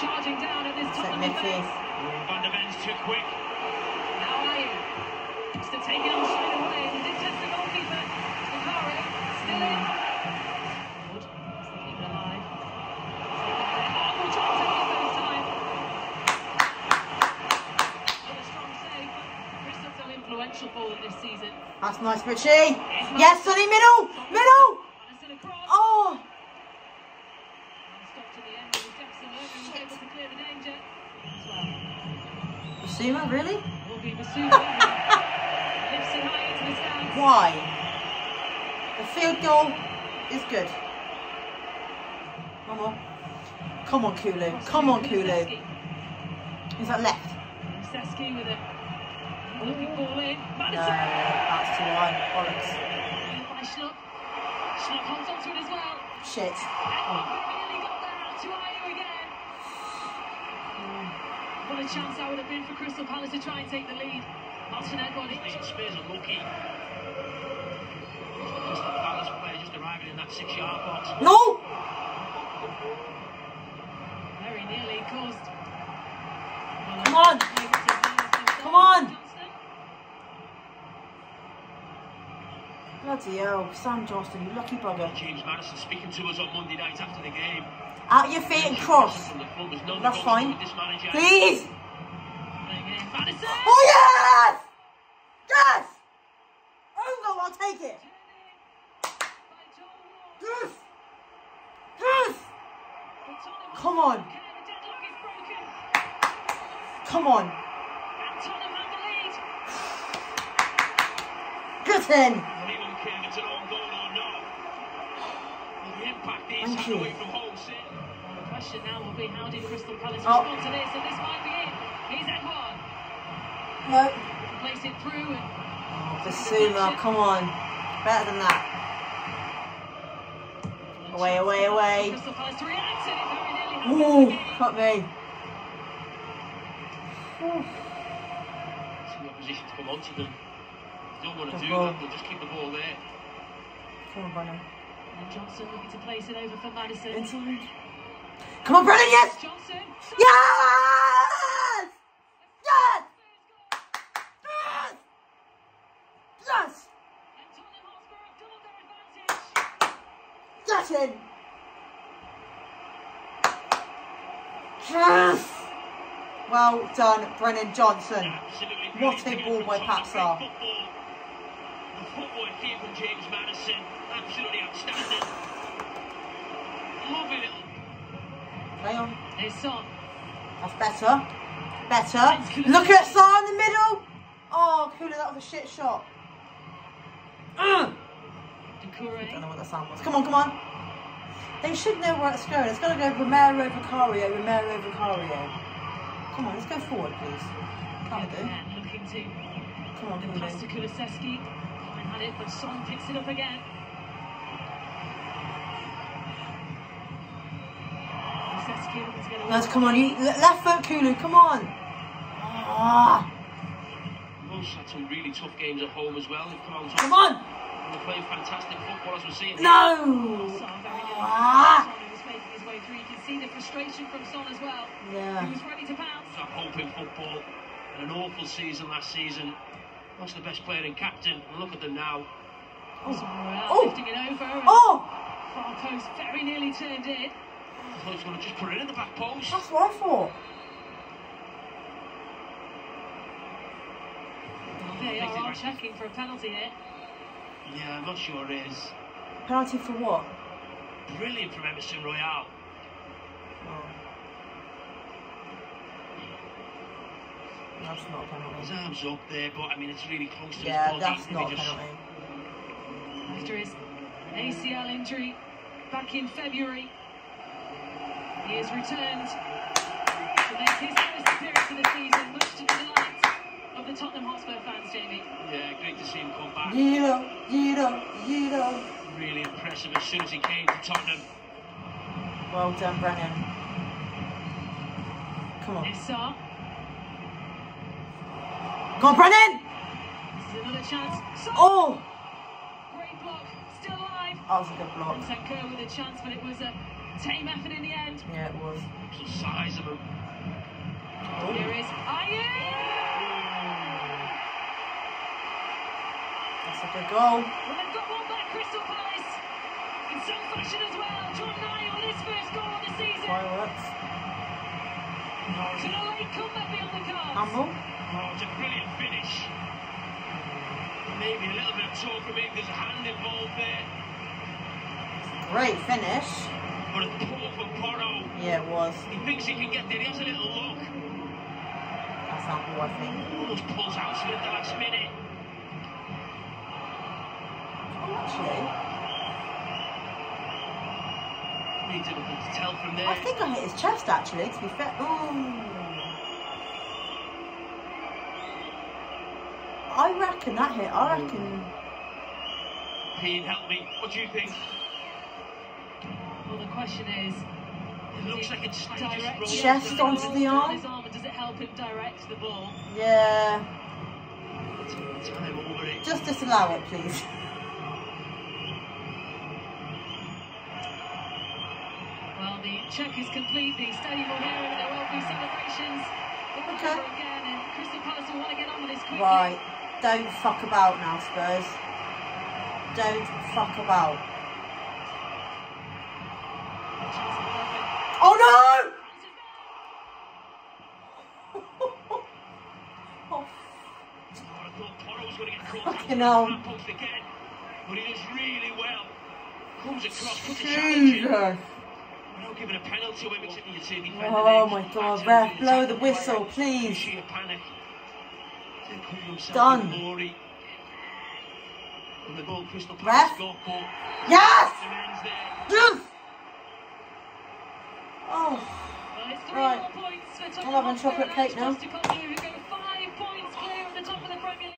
charging down at this Mickey. defence. Van de Ven's too quick. Now Ayew. Looks to take it on straight away. We test the goalkeeper. Still in. To keep it alive. Oh, we'll try and take it first time. Strong save, influential ball this season. That's nice, Richie. Yes, Sonny, middle, middle. Oh, And stopped at the end with Jackson Logan was able to clear the danger as well. Bissouma, really? Will be Bissouma. Lifts it high into the stands. Why? The field goal is good. One more. Come on, Kulu. Come on, Kulu. Who's that left? Kulusevski with a looking ball in. No, Maddison. that's too high. Bollocks. By Schlupp. Schlupp holds on to it as well. Shit. Oh. Nearly got there out to Ayew again. What a chance that would have been for Crystal Palace to try and take the lead. Martin Edward. Listen, Spurs are. Crystal Palace player just arriving in that six-yard box. No! Very nearly caused. Come on. Come on. Bloody hell. Sam Johnstone, you lucky bugger. James Maddison speaking to us on Monday night after the game. Out your feet and cross. That's fine. Please! Oh, yes! Yes! Oh, no, I'll take it. Yes! Yes! Come on. Come on. Get in. Not even care if it's an own goal or not. The impact is Thank you. away from home sit. The question now will be how did Crystal Palace Oh. respond to this? And this might be it. Here's Edouard. No. Place it through and oh, Bissouma, come on. Better than that. Away, away, away. Crystal Palace to react and it very nearly Ooh, cut me. It's the opposition to come onto them. Don't want to Good do ball. that. They'll just keep the ball there. Come on, Brennan. And Johnson looking to place it over for Maddison. Inside. Come on, Brennan, yes! Johnson. Yes! Yes! Yes! Yes! And Tottenham Hotspur have doubled their advantage. Get in! Yes! Well done, Brennan Johnson. Absolutely What a ball by Tottenham. Paxar. Great football. The football here from James Maddison. Absolutely outstanding. Lovely little Play on. There's Son. That's better. Better. Look at Sarr in the middle. Oh, Kula, that was a shit shot. Ugh. I don't know what that sound was. Come on, come on. They should know where it's going. It's got to go Romero Vicario, Romero Vicario. Come on, let's go forward, please. Can we do? Looking to Come on, the can we pass to do? Kulusevski. Fine had it, but Son picks it up again. Kulusevski looking to get away. Let's come on. You, left foot, Kulu. Come on. Ah, Most had some really tough games at home as well. They've come on top. come on. And they're playing fantastic football as we're seeing. No. Son very nearly. Ah. Son was making his way through. You can see the frustration from Son as well. Yeah. He was ready to pounce. That hope in football. And an awful season last season. Lost the best player and captain. Look at them now. Son Royal Oh. lifting oh. it over. and Oh, Far post very nearly turned in. I thought he was going to just put it in the back post. that's what I thought. They are checking for a penalty here. Yeah, I'm not sure it is. Penalty for what? Brilliant from Emerson Royal. That's not a His arms up there, but I mean, it's really close to Yeah, his body. that's not a just- penalty. After his ACL injury back in February, he has returned to make his first appearance of the season, much to the delight of the Tottenham Hotspur fans, Jamie. Yeah, great to see him come back. Giro, Giro, Giro. Really impressive as soon as he came to Tottenham. Well done, Brennan. Come on. Issa, Come on, Brennan! this is another chance. Oh! great block, still alive. That was a good block. Bentancur with a chance, but it was a tame effort in the end. Yeah, it was. The size of him. Oh. Here is Ayew. That's a good goal. Well, they've got one back, Crystal Palace. In some fashion as well. Jordan Ayew with his first goal of the season. Fireworks. Could a late comeback be on the cards? Humble. Oh, it's a brilliant finish. Maybe a little bit of talk of maybe there's a hand involved there. Great finish. But a poor for Porro. Yeah, it was. He thinks he can get there. He has a little look. That's Humble, I think. Almost pulls out at the last minute. Oh, actually, Needs a to tell from there. I think I hit his chest, actually, to be fair. Ooh. I reckon that hit. I reckon. Pete, help me. What do you think? Well, the question is, It looks like it's like direct Chest down. onto the arm? Arm, does it help him direct the ball? Yeah. Time over it. Just disallow it, please. Well, the check is complete. The stadium will hear him. There will be celebrations Okay. over again, and Crystal Palace will want to get on with this quickly. Right. Don't fuck about now, Spurs. Don't fuck about. Oh no! oh, Fucking hell. But he does really well. Comes across, puts a Oh my God, ref, blow the whistle, please. Done. with glory. And the goal, Crystal Ref. Palace got caught. Yes! And ends there. Yes! Oh, Well, it's three Right. more points for Tottenham I'm having chocolate cake now.